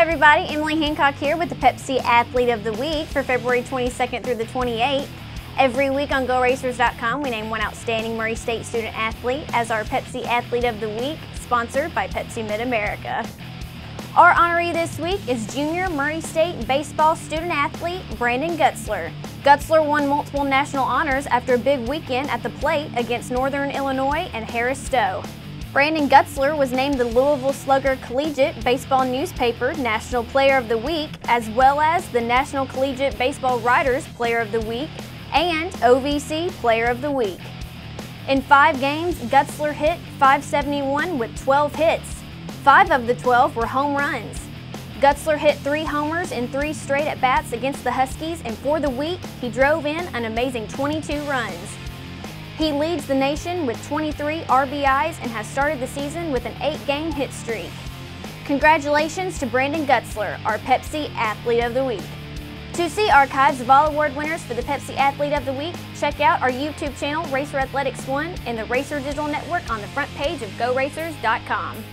everybody, Emily Hancock here with the Pepsi Athlete of the Week for February 22nd through the 28th. Every week on GoRacers.com, we name one outstanding Murray State student athlete as our Pepsi Athlete of the Week, sponsored by Pepsi Mid-America. Our honoree this week is junior Murray State baseball student athlete Brandon Gutzler. Gutzler won multiple national honors after a big weekend at the plate against Northern Illinois and Harris Stowe. Brandon Gutzler was named the Louisville Slugger Collegiate Baseball Newspaper National Player of the Week, as well as the National Collegiate Baseball Writers Player of the Week and OVC Player of the Week. In five games, Gutzler hit 571 with 12 hits. Five of the 12 were home runs. Gutzler hit three homers in three straight at bats against the Huskies, and for the week, he drove in an amazing 22 runs. He leads the nation with 23 RBIs and has started the season with an eight-game hit streak. Congratulations to Brandon Gutzler, our Pepsi Athlete of the Week. To see archives of all award winners for the Pepsi Athlete of the Week, check out our YouTube channel, Racer Athletics 1, and the Racer Digital Network on the front page of GoRacers.com.